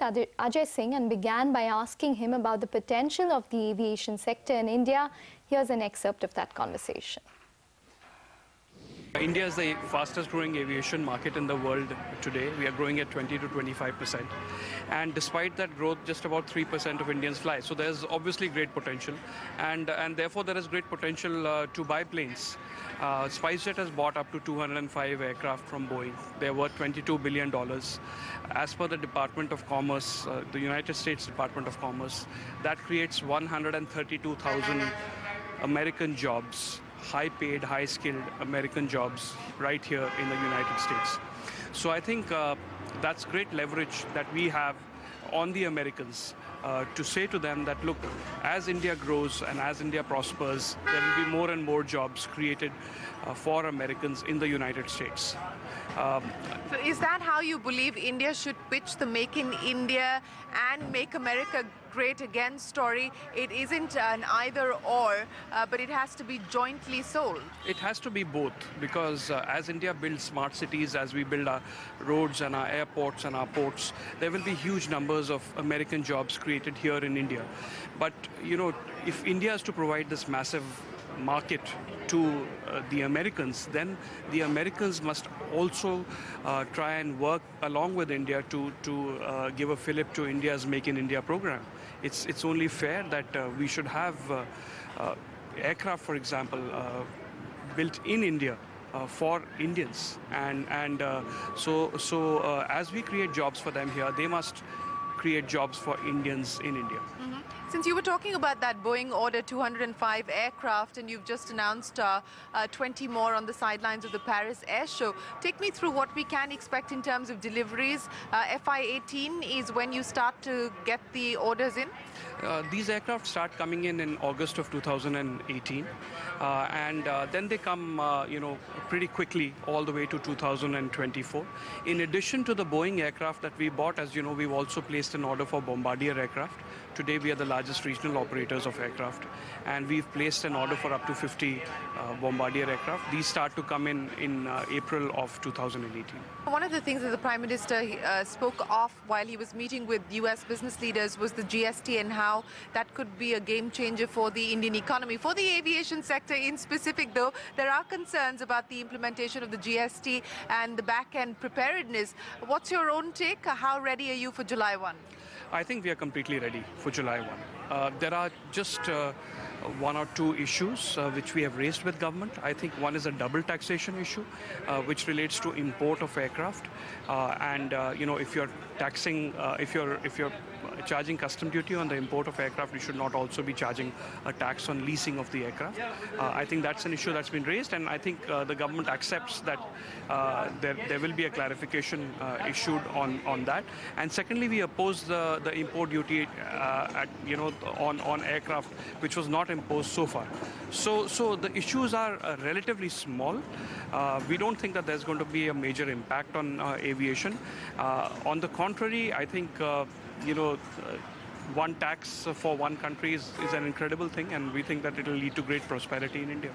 Aj- Ajay Singh and began by asking him about the potential of the aviation sector in India. Here's an excerpt of that conversation. India is the fastest growing aviation market in the world today. We are growing at 20 to 25 percent. And despite that growth, just about 3 percent of Indians fly. So there's obviously great potential. And, and therefore, there is great potential uh, to buy planes. Uh, SpiceJet has bought up to 205 aircraft from Boeing. They're worth $22 billion. As per the Department of Commerce, uh, the United States Department of Commerce, that creates 132,000 American jobs high paid, high skilled American jobs right here in the United States. So I think uh, that's great leverage that we have on the Americans uh, to say to them that look, as India grows and as India prospers, there will be more and more jobs created uh, for Americans in the United States. Um, So is that how you believe India should pitch the Make in India and Make America Great Again story? It isn't an either or, uh, but it has to be jointly sold. It has to be both because uh, as India builds smart cities, as we build our roads and our airports and our ports, there will be huge numbers of American jobs created here in India. But, you know, if India is to provide this massive market to uh, the Americans, then the Americans must also uh, try and work along with India to, to uh, give a fillip to India's Make in India program. It's, it's only fair that uh, we should have uh, uh, aircraft, for example, built in India. Uh, for Indians, and and uh, so so uh, as we create jobs for them here, they must create jobs for Indians in India. Since you were talking about that Boeing order 205 aircraft and you've just announced uh, uh, 20 more on the sidelines of the Paris Air Show, take me through what we can expect in terms of deliveries. Uh, FY-18 is when you start to get the orders in? Uh, these aircraft start coming in in August of 2018, uh, and uh, then they come, uh, you know, pretty quickly all the way to 2024. In addition to the Boeing aircraft that we bought, as you know, we've also placed an order for Bombardier aircraft. Today, we are the largest regional operators of aircraft, and we've placed an order for up to 50 uh, Bombardier aircraft. These start to come in in uh, April of 2018. One of the things that the Prime Minister uh, spoke of while he was meeting with US business leaders was the GST and how that could be a game changer for the Indian economy. For the aviation sector in specific, though, there are concerns about the implementation of the GST and the back end preparedness. What's your own take? How ready are you for July 1? I think we are completely ready for July 1. Uh, there are just uh, one or two issues uh, which we have raised with government. I think one is a double taxation issue, uh, which relates to import of aircraft. Uh, and uh, you know, if you're taxing, if you're if you're charging custom duty on the import of aircraft, you should not also be charging a tax on leasing of the aircraft. Uh, I think that's an issue that's been raised, and I think uh, the government accepts that uh, there there will be a clarification issued on on that. And secondly, we oppose the the import duty, at, you know, on on aircraft which was not imposed so far. So so the issues are uh, relatively small. Uh, we don't think that there's going to be a major impact on uh, aviation. On the contrary, I think you know. Uh, one tax for one country is, is an incredible thing, and we think that it will lead to great prosperity in India.